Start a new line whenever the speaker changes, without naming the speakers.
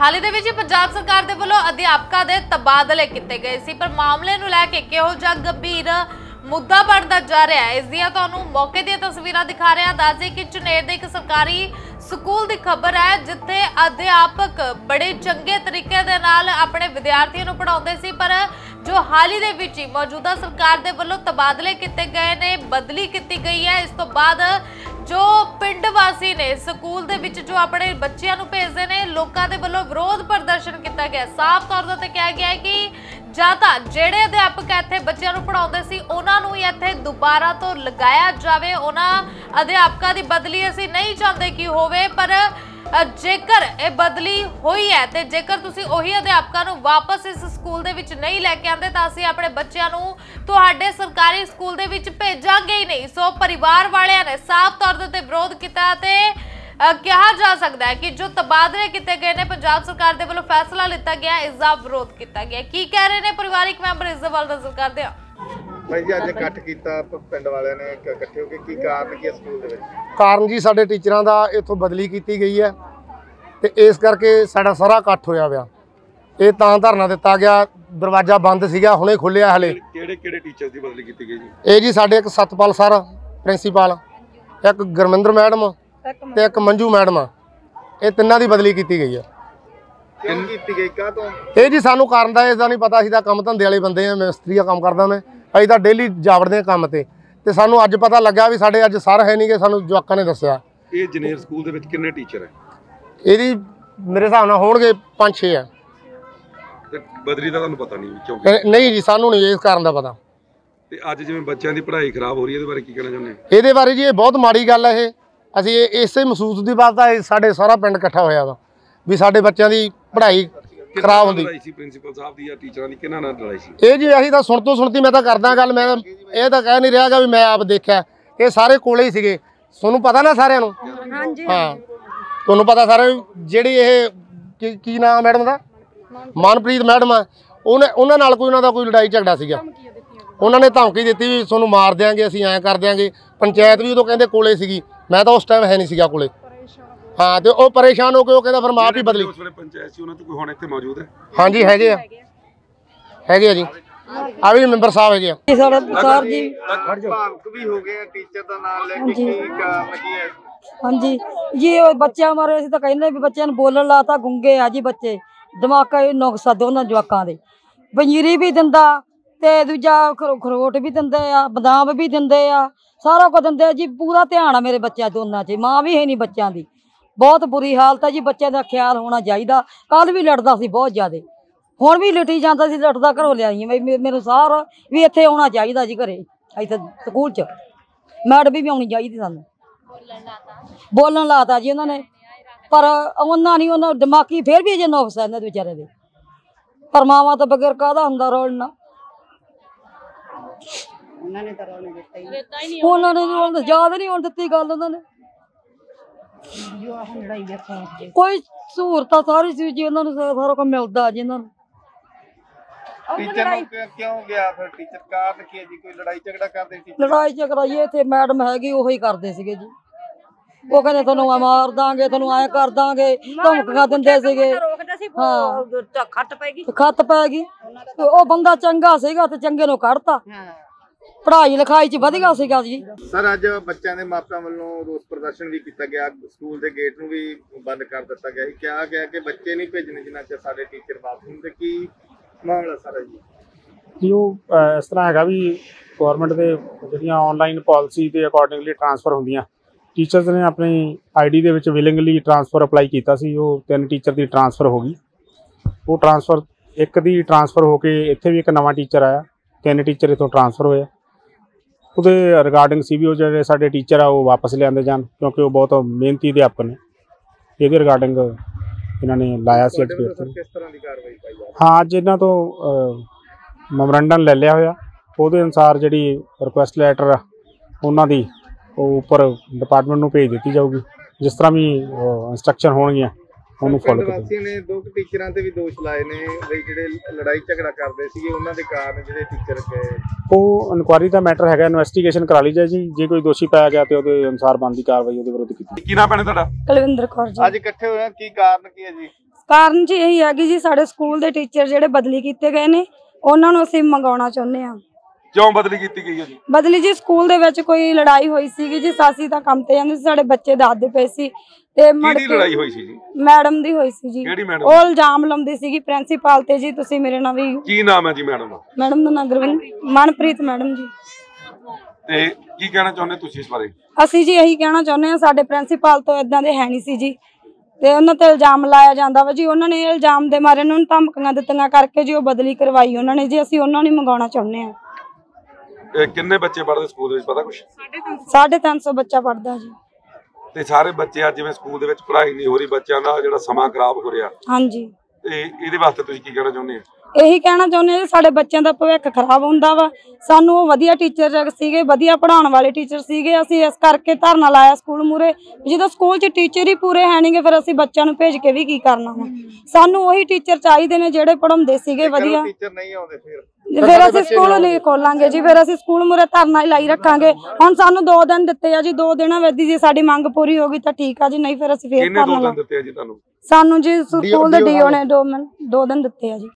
ਹਾਲ ਹੀ ਦੇ ਵਿੱਚ ਹੀ ਪੰਜਾਬ ਸਰਕਾਰ ਦੇ ਵੱਲੋਂ ਅਧਿਆਪਕਾਂ ਦੇ ਤਬਾਦਲੇ ਕੀਤੇ ਗਏ ਸੀ, ਪਰ ਮਾਮਲੇ ਨੂੰ ਲੈ ਕੇ ਕਿਹੋ ਜਿਹਾ ਗੰਭੀਰ ਮੁੱਦਾ ਬਣਦਾ ਜਾ ਰਿਹਾ ਹੈ, ਇਸ ਦੀਆਂ ਤੁਹਾਨੂੰ ਮੌਕੇ ਦੀਆਂ ਤਸਵੀਰਾਂ ਦਿਖਾ ਰਿਹਾ, ਦੱਸਦੇ ਕਿ ਚੁਨੇਰ ਦੇ ਇੱਕ ਸਰਕਾਰੀ ਸਕੂਲ ਦੀ ਖਬਰ ਹੈ, ਜਿੱਥੇ ਅਧਿਆਪਕ ਬੜੇ ਚੰਗੇ ਤਰੀਕੇ ਦੇ ਨਾਲ ਆਪਣੇ ਵਿਦਿਆਰਥੀਆਂ ਨੂੰ ਪੜ੍ਹਾਉਂਦੇ ਸੀ, ਪਰ ਜੋ ਹਾਲ ਹੀ ਦੇ ਵਿੱਚ ਹੀ ਮੌਜੂਦਾ ਸਰਕਾਰ ਦੇ ਵੱਲੋਂ ਤਬਾਦਲੇ ਕੀਤੇ ਗਏ ਨੇ, ਬਦਲੀ ਕੀਤੀ ਗਈ ਹੈ, ਇਸ ਤੋਂ ਬਾਅਦ ਜੋ ਪਿੰਡ ਵਾਸੀ ਨੇ, ਸਕੂਲ ਦੇ ਵਿੱਚ ਜੋ ਆਪਣੇ ਬੱਚਿਆਂ ਨੂੰ ਭੇਜਦੇ ਨੇ, ਲੋਕਾਂ ਦੇ ਵੱਲੋਂ ਵਿਰੋਧ ਪ੍ਰਦਰਸ਼ਨ ਕੀਤਾ ਗਿਆ। ਸਾਫ਼ ਤੌਰ ਤੇ ਕਿਹਾ ਗਿਆ ਹੈ ਕਿ ਜਾਂ ਤਾਂ ਜਿਹੜੇ ਅਧਿਆਪਕ ਇੱਥੇ ਬੱਚਿਆਂ ਨੂੰ ਪੜਾਉਂਦੇ ਸੀ, ਉਹਨਾਂ ਨੂੰ ਹੀ ਇੱਥੇ ਦੁਬਾਰਾ ਤੋਂ ਲਗਾਇਆ ਜਾਵੇ। ਉਹਨਾਂ ਅਧਿਆਪਕਾਂ ਦੀ ਬਦਲੀ ਅਸੀਂ ਨਹੀਂ ਚਾਹੁੰਦੇ ਕਿ ਹੋਵੇ, ਪਰ ਜੇਕਰ ਇਹ ਬਦਲੀ ਹੋਈ ਹੈ ਤੇ ਜੇਕਰ ਤੁਸੀਂ ਉਹੀ ਅਧਿਆਪਕਾਂ ਨੂੰ ਵਾਪਸ ਇਸ ਸਕੂਲ ਦੇ ਵਿੱਚ ਨਹੀਂ ਲੈ ਕੇ ਆਉਂਦੇ, ਤਾਂ ਅਸੀਂ ਆਪਣੇ ਬੱਚਿਆਂ ਨੂੰ ਤੁਹਾਡੇ ਸਰਕਾਰੀ ਸਕੂਲ ਦੇ ਵਿੱਚ ਭੇਜਾਂਗੇ ਹੀ ਨਹੀਂ। ਸੋ ਪਰਿਵਾਰ ਵਾਲਿਆਂ ਨੇ ਸਾਫ਼ ਤੌਰ ਦੇ ਉੱਤੇ ਵਿਰੋਧ ਕੀਤਾ ਤੇ ਕਿਹਾ ਜਾ ਸਕਦਾ ਹੈ ਕਿ ਜੋ ਤਬਾਦਲੇ ਕੀਤੇ ਗਏ ਨੇ, ਪੰਜਾਬ ਸਰਕਾਰ ਦੇ ਵੱਲੋਂ ਫੈਸਲਾ ਲਿੱਤਾ ਗਿਆ, ਇਸ ਦਾ ਵਿਰੋਧ ਕੀਤਾ ਗਿਆ। ਕੀ ਕਹਿ ਰਹੇ ਨੇ ਪਰਿਵਾਰਿਕ ਮੈਂਬਰ ਇਸ ਦੇ ਵੱਲ ਨਜ਼ਰ ਕਰਦੇ ਆ
ਭਾਈ ਜੀ ਅੱਜ ਇਕੱਠ ਕੀਤਾ ਪਿੰਡ ਵਾਲਿਆਂ ਨੇ ਇੱਕ ਇਕੱਠੇ ਹੋ ਕੇ। ਕੀ ਕਾਰਨ ਕੀ ਹੈ ਸਕੂਲ ਦੇ ਵਿੱਚ?
ਕਾਰਨ ਜੀ ਸਾਡੇ ਟੀਚਰਾਂ ਦਾ ਇੱਥੋਂ ਬਦਲੀ ਕੀਤੀ ਗਈ ਹੈ ਤੇ ਇਸ ਕਰਕੇ ਸਾਡਾ ਸਾਰਾ ਇਕੱਠ ਹੋਇਆ ਪਿਆ। ਇਹ ਤਾਂ ਧਰਨਾ ਦਿੱਤਾ ਗਿਆ ਦਰਵਾਜ਼ਾ ਬੰਦ ਸੀਗਾ ਹੁਣੇ ਖੁੱਲਿਆ ਹਲੇ।
ਕਿਹੜੇ ਕਿਹੜੇ ਟੀਚਰਸ ਦੀ ਬਦਲੀ ਕੀਤੀ ਗਈ ਜੀ?
ਇਹ ਜੀ ਸਾਡੇ ਇੱਕ ਸਤਪਾਲ ਸਰ ਪ੍ਰਿੰਸੀਪਲ ਇੱਕ ਗੁਰਮਿੰਦਰ ਮੈਡਮ ਤੇ ਇੱਕ ਮੰਜੂ ਮੈਡਮ। ਇਹ ਤਿੰਨਾਂ ਦੀ ਬਦਲੀ ਕੀਤੀ ਗਈ ਹੈ।
ਕਿਉਂ ਕੀਤੀ ਗਈ? ਕਾਹ ਤੋਂ
ਇਹ ਜੀ ਸਾਨੂੰ ਕਾਰਨ ਦਾ ਇਸ ਦਾ ਨਹੀਂ ਪਤਾ ਅਸੀਂ ਤਾਂ ਕੰਮ ਧੰਦੇ ਵਾਲੇ ਬੰਦੇ ਆ ਮਿਸਤਰੀ ਦਾ ਕੰਮ ਕਰਦਾ ਮੈਂ। ਅਸੀਂ ਤਾਂ ਡੇਲੀ ਜਾਵੜਦੇ ਆ ਕੰਮ ਤੇ। ਤੇ ਸਾਨੂੰ ਅੱਜ ਪਤਾ ਲੱਗਾ ਵੀ ਸਾਡੇ ਅੱਜ ਸਰ ਹੈ ਨਹੀਂਗੇ ਸਾਨੂੰ ਜਵਾਕਾਂ ਨੇ ਦੱਸਿਆ।
ਇਹ ਜਨੇਰ ਸਕੂਲ ਦੇ ਵਿੱਚ ਕਿੰਨੇ ਟੀਚਰ ਹੈ?
ਇਹਦੀ ਮੇਰੇ ਹਿਸਾਬ ਨਾਲ ਹੋਣਗੇ 5-6 ਆ।
ਤੇ ਬਦਲੀ ਦਾ ਤੁਹਾਨੂੰ ਪਤਾ ਨਹੀਂ ਕਿਉਂ
ਇਹ- ਨਹੀਂ ਜੀ ਸਾਨੂੰ ਨਹੀਂ ਇਸ ਕਾਰਨ ਦਾ ਪਤਾ।
ਤੇ ਅੱਜ ਜਿਵੇਂ ਬੱਚਿਆਂ ਦੀ ਪੜ੍ਹਾਈ ਖਰਾਬ ਹੋ ਰਹੀ ਹੈ ਇਹਦੇ ਬਾਰੇ ਕੀ ਕਹਿਣਾ ਚਾਹੁੰਦੇ ਹੋ?
ਇਹਦੇ ਬਾਰੇ ਜੀ ਇਹ ਬਹੁਤ ਮਾੜੀ ਗੱਲ ਹੈ ਇਹ। ਅਸੀਂ ਇਸੇ ਮਹਿਸੂਸ ਦੀ ਬਾਤ ਇਹ ਸਾਡੇ ਸਾਰਾ ਪਿੰਡ ਇਕੱਠਾ ਹੋਇਆ ਵਾ। ਵੀ ਸਾਡੇ ਬੱਚਿਆਂ ਦੀ ਪੜ੍ਹਾਈ ਖਰਾਬ ਹੁੰਦੀ।
ਲੜਾਈ ਸੀ ਪ੍ਰਿੰਸੀਪਲ ਸਾਹਿਬ ਦੀ ਜਾਂ ਟੀਚਰਾਂ ਦੀ? ਕਿਹਨਾਂ ਨਾਲ ਲੜਾਈ ਸੀ?
ਇਹ ਜੀ ਅਸੀਂ ਤਾਂ ਸੁਣ ਤੋਂ ਸੁਣਤੀ ਮੈਂ ਤਾਂ ਕਰਦਾ ਗੱਲ ਮੈਂ ਇਹ ਤਾਂ ਕਹਿ ਨਹੀਂ ਰਿਹਾਗਾ ਵੀ ਮੈਂ ਆਪ ਦੇਖਿਆ। ਇਹ ਸਾਰੇ ਕੋਲੇ ਹੀ ਸੀਗੇ। ਤੁਹਾਨੂੰ ਪਤਾ ਨਾ ਸਾਰਿਆਂ ਨੂੰ? ਹਾਂਜੀ। ਹਾਂ। ਤੁਹਾਨੂੰ ਪਤਾ ਸਾਰਿਆਂ ਨੂੰ ਜਿਹੜੀ ਇਹ ਕੀ- ਕੀ ਨਾਮ ਮੈਡਮ ਦਾ? ਮਨਪ੍ਰੀਤ ਮੈਡਮ ਆ। ਉਹਨੇ ਉਹਨਾਂ ਨਾਲ ਕੋਈ ਉਹਨਾਂ ਦਾ ਕੋਈ ਲੜਾਈ ਝਗੜਾ ਸੀਗਾ। ਉਹਨਾਂ ਨੇ ਧਮਕੀ ਦਿੱਤੀ ਵੀ ਤੁਹਾਨੂੰ ਮਾਰ ਦਿਆਂਗੇ ਅਸੀਂ ਐਂ ਕਰ ਦਿਆਂਗੇ। ਪੰਚਾਇਤ ਵੀ ਉਦੋਂ ਕਹਿੰਦੇ ਕੋਲੇ ਸੀਗੀ। ਮੈਂ ਤਾਂ ਉਸ ਟਾਈਮ ਹੈ ਨਹੀਂ ਸੀਗਾ ਕੋਲੇ। ਹਾਂ ਤੇ ਉਹ ਪਰੇਸ਼ਾਨ ਹੋ ਕੇ ਉਹ ਕਹਿੰਦਾ ਫਿਰ ਮਾਂ ਵੀ ਬਦਲੀ।
ਉਸ ਵੇਲੇ ਪੰਚਾਇਤ ਸੀ ਉਹਨਾਂ ਤੋਂ ਕੋਈ ਹੁਣ ਇੱਥੇ ਮੌਜੂਦ ਹੈ?
ਹਾਂਜੀ ਹੈਗੇ ਆ। ਹੈਗੇ ਆ ਜੀ। ਆ ਵੀ ਮੈਂਬਰ ਸਾਹਿਬ ਹੈਗੇ ਆ।
ਜੀ ਸਾਡਾ ਸਰ ਜੀ।
ਭਾਵਕ ਵੀ ਹੋ ਗਏ ਟੀਚਰ ਦਾ ਨਾਮ ਲੈ ਕੇ ਕੀ ਕਾਰਨ ਕੀ ਹੈ?
ਹਾਂਜੀ। ਜੀ ਉਹ ਬੱਚਿਆਂ ਮਾਰੇ ਅਸੀਂ ਤਾਂ ਕਹਿੰਦੇ ਵੀ ਬੱਚਿਆਂ ਨੂੰ ਬੋਲਣ ਲਾਤਾ ਗੁੰਗੇ ਆ ਜੀ ਬੱਚੇ। ਦਿਮਾਗਾ ਇਹ ਨੁਕਸਾ ਦੋਨਾਂ ਜਵਾਕਾਂ ਦੇ। ਪੰਜੀਰੀ ਵੀ ਦਿੰਦਾ ਤੇ ਦੂਜਾ ਖਰੋ- ਖਰੋਟ ਵੀ ਦਿੰਦੇ ਆ ਬਦਾਮ ਵੀ ਦਿੰਦੇ ਆ। ਸਾਰਾ ਕੁਝ ਦਿੰਦੇ ਆ ਜੀ। ਪੂਰਾ ਧਿਆਨ ਆ ਮੇਰੇ ਬੱਚਿਆਂ ਦੋਨਾਂ 'ਚ। ਮਾਂ ਵੀ ਹੈ ਨਹੀਂ ਬੱਚਿਆਂ ਦੀ। ਬਹੁਤ ਬੁਰੀ ਹਾਲਤ ਹੈ ਜੀ ਬੱਚਿਆਂ ਦਾ ਖਿਆਲ ਹੋਣਾ ਚਾਹੀਦਾ। ਕੱਲ ਵੀ ਲੜਦਾ ਸੀ ਬਹੁਤ ਜ਼ਿਆਦੇ। ਹੁਣ ਵੀ ਲੁੱਟੀ ਜਾਂਦਾ ਸੀ ਲੜਦਾ ਘਰੋਂ ਲਿਆਈ ਮੈਨੂੰ ਸਾਰ ਵੀ ਇੱਥੇ ਆਉਣਾ ਚਾਹੀਦਾ ਜੀ ਘਰੇ ਇੱਥੇ ਸਕੂਲ 'ਚ। ਮੈਡਮ ਵੀ ਆਉਣੀ ਚਾਹੀਦੀ ਸਾਨੂੰ। ਬੋਲਣ ਲਾਤਾ ਜੀ ਉਹਨਾਂ ਨੇ। ਪਰ ਉਹਨਾਂ ਨਹੀਂ ਉਹਨਾਂ ਦਿਮਾਗੀ ਫੇਰ ਵੀ ਜੇ ਨੁਕਸ ਹੈ ਇਹਨਾਂ ਦੇ ਵਿਚਾਰੇ ਦੇ। ਪਰ ਮਾਵਾਂ ਤੋਂ ਬਗੈਰ ਕਾਹਦਾ ਹੁੰਦਾ ਰੋਲਣਾ ਉਹਨਾਂ ਨੇ ਉਹਨਾਂ ਨੇ ਯਾਦ ਨਹੀਂ ਹੋਣ ਦਿੱਤੀ ਗੱਲ ਉਹਨਾਂ ਨੇ। ਕੋਈ ਸਹੂਲਤਾਂ ਸਾਰੀ ਸੀ ਜੀ ਉਹਨਾਂ ਨੂੰ ਸਾ- ਸਾਰਾ ਕੁਝ ਮਿਲਦਾ ਜੀ ਇਹਨਾਂ ਨੂੰ।
ਟੀਚਰ ਨੂੰ ਕਿ- ਕਿਉਂ ਗਿਆ ਫਿਰ? ਟੀਚਰ ਕਾਰਨ ਕੀ ਹੈ ਜੀ? ਕੋਈ ਲੜਾਈ ਝਗੜਾ ਕਰਦੇ ਟੀਚਰ
ਲੜਾਈ ਝਗੜਾ ਜੀ ਇੱਥੇ ਮੈਡਮ ਹੈਗੀ ਉਹੀ ਕਰਦੇ ਸੀਗੇ ਜੀ। ਉਹ ਕਹਿੰਦੇ ਤੁਹਾਨੂੰ ਆ ਮਾਰ ਦਾਂਗੇ ਤੁਹਾਨੂੰ ਐ ਕਰ ਦਾਂਗੇ ਧਮਕੀਆਂ ਦਿੰਦੇ ਸੀਗੇ। ਹਾਂ।
ਖੱਟ ਪੈ ਗਈ?
ਖੱਤ ਪੈ ਗਈ। ਤੇ ਉਹ ਬੰਦਾ ਚੰਗਾ ਸੀਗਾ ਤੇ ਚੰਗੇ ਨੂੰ ਕੱਢਤਾ। ਪੜ੍ਹਾਈ ਲਿਖਾਈ ਚ ਵਧੀਆ ਸੀਗਾ ਜੀ।
ਸਰ ਅੱਜ ਬੱਚਿਆਂ ਦੇ ਮਾਪਿਆਂ ਵੱਲੋਂ ਰੋਸ ਪ੍ਰਦਰਸ਼ਨ ਵੀ ਕੀਤਾ ਗਿਆ। ਸਕੂਲ ਦੇ ਗੇਟ ਨੂੰ ਵੀ ਬੰਦ ਕਰ ਦਿੱਤਾ ਗਿਆ ਸੀ। ਕਿਹਾ ਗਿਆ ਕਿ ਬੱਚੇ ਨਹੀਂ ਭੇਜਣੇ ਜਿਨ੍ਹਾਂ ਚਿਰ ਸਾਡੇ ਟੀਚਰ ਵਾਪਸ ਨਹੀਂ ਤੇ ਕੀ ਮਾਮਲਾ ਸਾਰਾ ਜੀ?
ਜੀ ਉਹ ਅਹ, ਇਸ ਤਰ੍ਹਾਂ ਹੈਗਾ ਵੀ ਗਵਰਨਮੈਂਟ ਦੇ ਜਿਹੜੀਆਂ ਆਨਲਾਈਨ ਪਾਲਿਸੀ ਦੇ ਅਕੋਰਡਿੰਗਲੀ ਟਰਾਂਸਫਰ ਹੁੰਦੀਆਂ। ਟੀਚਰਸ ਨੇ ਆਪਣੀ ਆਈਡੀ ਦੇ ਵਿੱਚ ਵਿਲਿੰਗਲੀ ਟਰਾਂਸਫਰ ਅਪਲਾਈ ਕੀਤਾ ਸੀ। ਉਹ ਤਿੰਨ ਟੀਚਰ ਦੀ ਟਰਾਂਸਫਰ ਹੋ ਗਈ। ਉਹ ਟਰਾਂਸਫਰ ਇੱਕ ਦੀ ਟਰਾਂਸਫਰ ਹੋ ਕੇ ਇੱਥੇ ਵੀ ਇੱਕ ਨਵਾਂ ਟੀਚਰ ਆਇਆ। ਤਿੰਨ ਟੀਚਰ ਇੱਥੋਂ ਟਰਾਂਸਫਰ ਹੋਏ ਉਹਦੇ ਰਿਗਾਰਡਿੰਗ ਸੀਬੀਓ ਜਿਹੜੇ ਸਾਡੇ ਟੀਚਰ ਆ ਉਹ ਵਾਪਸ ਲਿਆਂਦੇ ਜਾਣ ਕਿਉਂਕਿ ਉਹ ਬਹੁਤ ਮਿਹਨਤੀ ਅਧਿਆਪਕ ਨੇ। ਇਹਦੇ ਰਿਗਾਰਡਿੰਗ ਇਹਨਾਂ ਨੇ ਲਾਇਆ ਸੀ
ਕਿਸ ਤਰ੍ਹਾਂ ਦੀ ਕਾਰਵਾਈ ਪਾਈ
ਹਾਂ? ਅੱਜ ਇਹਨਾਂ ਤੋਂ ਮੈਮੋਰੰਡਮ ਲੈ ਲਿਆ ਹੋਇਆ। ਉਹਦੇ ਅਨੁਸਾਰ ਜਿਹੜੀ ਰਿਕੁਐਸਟ ਲੈਟਰ ਉਹਨਾਂ ਦੀ ਉਹ ਉੱਪਰ ਡਿਪਾਰਟਮੈਂਟ ਨੂੰ ਭੇਜ ਦਿੱਤੀ ਜਾਊਗੀ। ਜਿਸ ਤਰ੍ਹਾਂ ਵੀ ਇਨਸਟਰਕਸ਼ਨ ਹੋਣਗੀਆਂ ਉਹਨੂੰ ਫੋਲੋ ਕਰਦੇ
ਵਾਸੀਆਂ ਨੇ ਦੋ ਕੁ ਟੀਚਰਾਂ ਤੇ ਵੀ ਦੋਸ਼ ਲਾਏ ਨੇ ਵੀ ਜਿਹੜੇ ਲੜਾਈ ਝਗੜਾ ਕਰਦੇ ਸੀਗੇ ਉਹਨਾਂ ਦੇ ਕਾਰਨ ਜਿਹੜੇ ਟੀਚਰ ਗਏ।
ਉਹ ਇਨਕੁਆਰੀ ਦਾ ਮੈਟਰ ਹੈਗਾ ਇਨਵੈਸਟੀਗੇਸ਼ਨ ਕਰਾ ਲਈ ਜਾਏ ਜੀ। ਜੇ ਕੋਈ ਦੋਸ਼ੀ ਪਾਇਆ ਗਿਆ ਤੇ ਉਹਦੇ ਅਨੁਸਾਰ ਬਣਦੀ ਕਾਰਵਾਈ ਉਹਦੇ ਵਿਰੁੱਧ ਕੀਤੀ
ਕੀ ਨਾਮ ਪੈਣਾ ਤੁਹਾਡਾ?
ਕੁਲਵਿੰਦਰ ਕੌਰ ਜੀ।
ਅੱਜ ਇਕੱਠੇ ਹੋਏ ਆ ਕੀ ਕਾਰਨ ਕੀ ਹੈ ਜੀ?
ਕਾਰਨ ਜੀ ਇਹੀ ਹੈਗੀ ਜੀ ਸਾਡੇ ਸਕੂਲ ਦੇ ਟੀਚਰ ਜਿਹੜੇ ਬਦਲੀ ਕੀਤੇ ਗਏ ਨੇ ਉਹਨਾਂ ਨੂੰ ਅਸੀਂ ਮੰਗਾਉਣਾ ਚਾਹੁੰਦੇ ਹਾਂ।
ਕਿਉਂ ਬਦਲੀ ਕੀਤੀ ਗਈ ਹੈ ਜੀ?
ਬਦਲੀ ਜੀ ਸਕੂਲ ਦੇ ਵਿੱਚ ਕੋਈ ਲੜਾਈ ਹੋਈ ਸੀਗੀ ਜੀ ਸਾਸੀ ਤਾਂ ਕੰਮ ਤੇ ਜਾਂਦੇ ਸੀ ਸਾਡੇ ਬੱਚੇ ਦੱਸਦੇ ਪਏ ਸੀ ਤੇ ਮੁੜ
ਕਿਹਦੀ ਲੜਾਈ ਹੋਈ ਸੀ ਜੀ?
ਮੈਡਮ ਦੀ ਹੋਈ ਸੀ ਜੀ।
ਕਿਹੜੀ ਮੈਡਮ?
ਉਹ ਇਲਜ਼ਾਮ ਲਾਉਂਦੀ ਸੀਗੀ ਪ੍ਰਿੰਸੀਪਲ ਤੇ ਜੀ ਤੁਸੀਂ ਮੇਰੇ ਨਾਲ ਵੀ
ਕੀ ਨਾਮ ਹੈ ਜੀ ਮੈਡਮ ਦਾ?
ਮੈਡਮ ਦਾ ਨਾਂ ਗੁਰਵਿੰਦ ਮਨਪ੍ਰੀਤ ਮੈਡਮ ਜੀ।
ਤੇ ਕੀ ਕਹਿਣਾ ਚਾਹੁੰਦੇ ਤੁਸੀਂ ਇਸ ਬਾਰੇ?
ਅਸੀਂ ਜੀ ਇਹੀ ਕਹਿਣਾ ਚਾਹੁੰਦੇ ਹਾਂ ਸਾਡੇ ਪ੍ਰਿੰਸੀਪਲ ਤੋਂ ਇਦਾਂ ਦੇ ਹੈ ਨਹੀਂ ਸੀ ਜੀ। ਤੇ ਉਹਨਾਂ ਤੇ ਇਲਜ਼ਾਮ ਲਾਇਆ ਜਾਂਦਾ ਵਾ ਜੀ ਉਹਨਾਂ ਨੇ ਇਲਜ਼ਾਮ ਦੇ ਮਾਰੇ ਉਹਨਾਂ ਨੂੰ ਧਮਕੀਆਂ ਦਿੱਤੀਆਂ ਕਰਕੇ ਜੀ ਉਹ ਬਦਲੀ ਕਰਵਾਈ ਉਹਨਾਂ ਨੇ ਜੀ ਅਸੀਂ ਉਹਨਾਂ ਨੂੰ ਮੰਗਾਉਣਾ ਚਾਹੁੰਦੇ ਹਾਂ।
ਇਹ ਕਿੰਨੇ ਬੱਚੇ ਪੜ੍ਹਦੇ ਸਕੂਲ ਦੇ ਵਿੱਚ ਪਤਾ ਕੁਛ?
350 ਬੱਚਾ ਪੜਦਾ ਜੀ।
ਤੇ ਸਾਰੇ ਬੱਚੇ ਅੱਜ ਜਿਵੇਂ ਸਕੂਲ ਦੇ ਵਿੱਚ ਪੜ੍ਹਾਈ ਨਹੀਂ ਹੋ ਰਹੀ ਬੱਚਿਆਂ ਦਾ ਜਿਹੜਾ ਸਮਾਂ ਖਰਾਬ ਹੋ ਰਿਹਾ।
ਹਾਂਜੀ।
ਤੇ ਇਹਦੇ ਵਾਸਤੇ ਤੁਸੀਂ ਕੀ ਕਹਿਣਾ ਚਾਹੁੰਦੇ ਹੋ?
ਇਹੀ ਕਹਿਣਾ ਚਾਹੁੰਦੇ ਹਾਂ ਜੀ ਸਾਡੇ ਬੱਚਿਆਂ ਦਾ ਭਵਿੱਖ ਖਰਾਬ ਹੁੰਦਾ ਵਾ। ਸਾਨੂੰ ਉਹ ਵਧੀਆ ਟੀਚਰ ਸੀਗੇ ਵਧੀਆ ਪੜ੍ਹਾਉਣ ਵਾਲੇ ਟੀਚਰ ਸੀਗੇ ਅਸੀਂ ਇਸ ਕਰਕੇ ਧਰਨਾ ਲਾਇਆ ਸਕੂਲ ਮੂਰੇ ਜਦੋਂ ਸਕੂਲ 'ਚ ਟੀਚਰ ਹੀ ਪੂਰੇ ਹੈ ਨਹੀਂਗੇ ਫਿਰ ਅਸੀਂ ਬੱਚਿਆਂ ਨੂੰ ਭੇਜ ਕੇ ਵੀ ਕੀ ਕਰਨਾ ਵਾ। ਸਾਨੂੰ ਉਹੀ ਟੀਚਰ ਚਾਹੀਦੇ ਨੇ ਜਿਹੜੇ ਪੜ੍ਹਾਉਂਦੇ ਸੀਗੇ ਵਧੀਆ।
ਟੀਚਰ ਨਹੀਂ ਆਉਂਦੇ ਫਿਰ?
ਫਿਰ ਅਸੀਂ ਸਕੂਲ ਨਹੀਂ ਖੋਲਾਂਗੇ ਜੀ ਫਿਰ ਅਸੀਂ ਸਕੂਲ ਮੂਰੇ ਧਰਨਾ ਹੀ ਲਾਈ ਰੱਖਾਂਗੇ। ਹੁਣ ਸਾਨੂੰ 2 ਦਿਨ ਦਿੱਤੇ ਆ ਜੀ 2 ਦਿਨਾਂ ਵਿੱਚ ਜੀ ਸਾਡੀ ਮੰਗ ਪੂਰੀ ਹੋ ਗਈ ਤਾਂ ਠੀਕ ਆ ਜੀ ਨਹੀਂ ਫਿਰ ਅਸੀਂ ਫੇਰ
ਕਿੰਨੇ ਦੋ
ਧਰਨਾ
ਦਿਨ
ਲਾ
ਦਿੱਤੇ ਆ ਜੀ ਤੁਹਾਨੂੰ?
ਸਾਨੂੰ ਜੀ ਸਕੂਲ ਦੇ ਡੀਓ ਨੇ 2 ਦੋ ਦਿਨ ਦਿੱਤੇ ਆ ਜੀ।